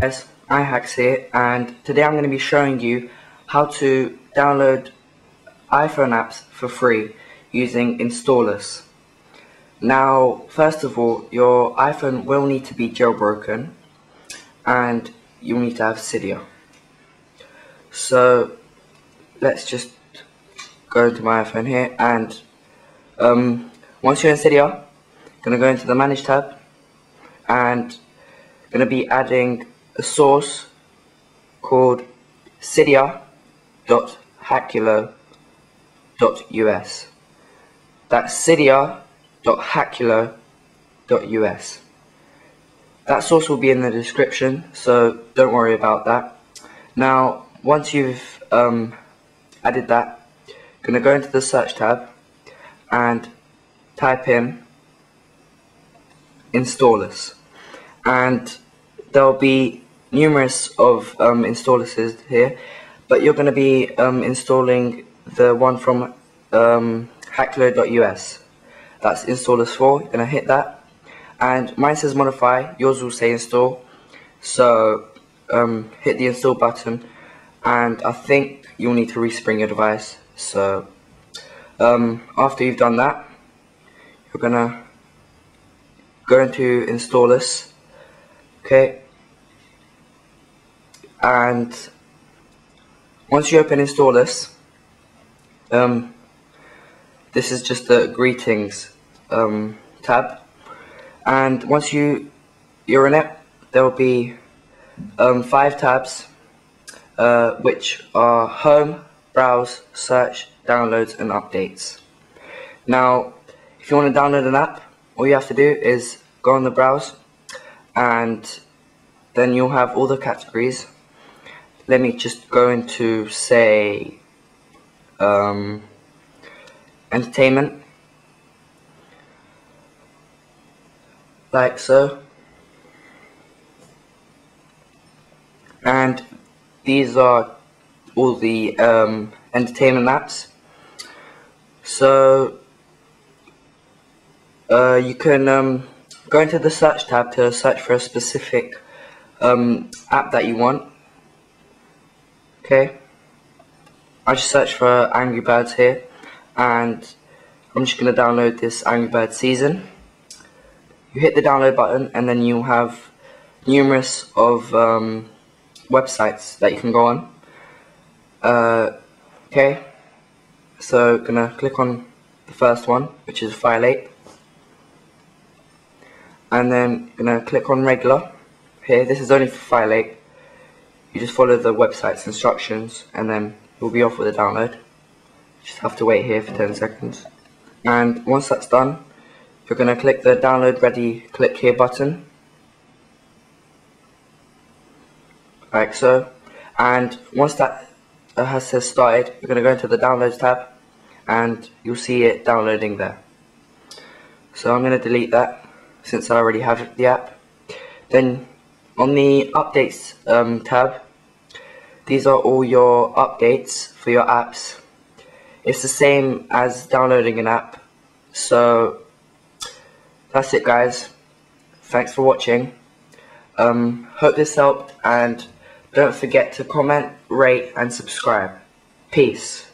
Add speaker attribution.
Speaker 1: guys, iHacks here and today I'm going to be showing you how to download iPhone apps for free using Installous. Now first of all your iPhone will need to be jailbroken and you'll need to have Cydia. So let's just go into my iPhone here and um, once you're in Cydia, going to go into the Manage tab and going to be adding a source called cydia.hackulo.us. That's cydia.hackulo.us. That source will be in the description, so don't worry about that. Now, once you've um, added that, going to go into the search tab and type in installous and there'll be numerous of um, Installous here, but you're going to be um, installing the one from um, hackulo.us. That's Installous 4. You're going to hit that, and mine says modify. Yours will say install. So um, hit the install button, and I think you'll need to respring your device. So um, after you've done that, you're gonna go into Installous. Okay, and once you open installous um, this is just the greetings um, tab. And once you you're in it there will be um, five tabs uh, which are home browse search downloads and updates. Now if you want to download an app all you have to do is go on the browse and then you'll have all the categories let me just go into say um, entertainment. Like so. And these are all the um, entertainment apps. So uh, you can um, go into the search tab to search for a specific um, app that you want Okay, I just search for Angry Birds here and I'm just to download this Angry Birds season. You hit the download button and then you'll have numerous of um, websites that you can go on. Uh, okay, so gonna click on the first one which is File 8 and then gonna click on regular. Here this is only for File 8 you just follow the website's instructions and then you'll be off with the download. Just have to wait here for 10 seconds. And once that's done, you're going to click the download ready click here button. Like so. And once that has says started, you're going to go into the downloads tab and you'll see it downloading there. So I'm going to delete that since I already have the app. Then on the updates um, tab, these are all your updates for your apps. It's the same as downloading an app. So that's it guys. Thanks for watching. Um, hope this helped and don't forget to comment, rate and subscribe. Peace.